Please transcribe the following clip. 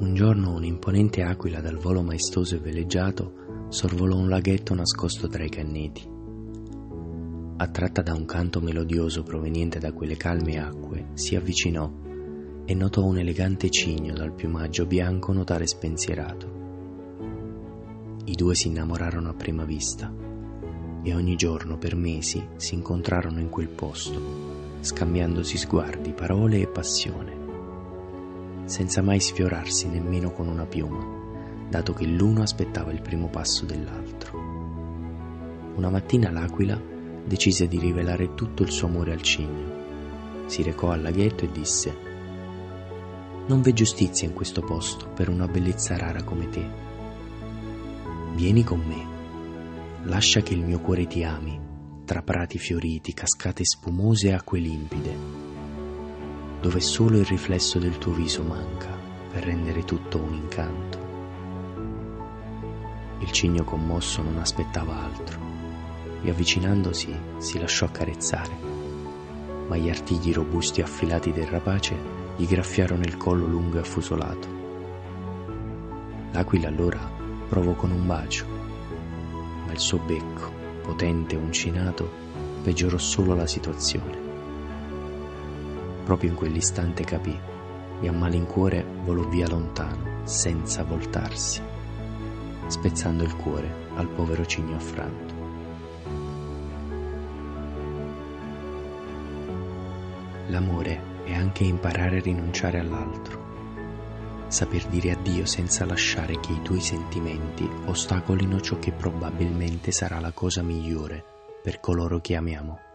Un giorno un'imponente aquila dal volo maestoso e veleggiato sorvolò un laghetto nascosto tra i canneti. Attratta da un canto melodioso proveniente da quelle calme acque, si avvicinò e notò un elegante cigno dal piumaggio bianco notare spensierato. I due si innamorarono a prima vista e ogni giorno per mesi si incontrarono in quel posto, scambiandosi sguardi, parole e passione senza mai sfiorarsi nemmeno con una piuma, dato che l'uno aspettava il primo passo dell'altro. Una mattina l'aquila decise di rivelare tutto il suo amore al cigno. Si recò al laghetto e disse Non v'è giustizia in questo posto per una bellezza rara come te. Vieni con me, lascia che il mio cuore ti ami, tra prati fioriti, cascate spumose e acque limpide dove solo il riflesso del tuo viso manca per rendere tutto un incanto. Il cigno commosso non aspettava altro e avvicinandosi si lasciò accarezzare, ma gli artigli robusti affilati del rapace gli graffiarono il collo lungo e affusolato. L'aquila allora provò con un bacio, ma il suo becco, potente e uncinato, peggiorò solo la situazione proprio in quell'istante capì e a malincuore volò via lontano, senza voltarsi, spezzando il cuore al povero cigno affranto. L'amore è anche imparare a rinunciare all'altro, saper dire addio senza lasciare che i tuoi sentimenti ostacolino ciò che probabilmente sarà la cosa migliore per coloro che amiamo.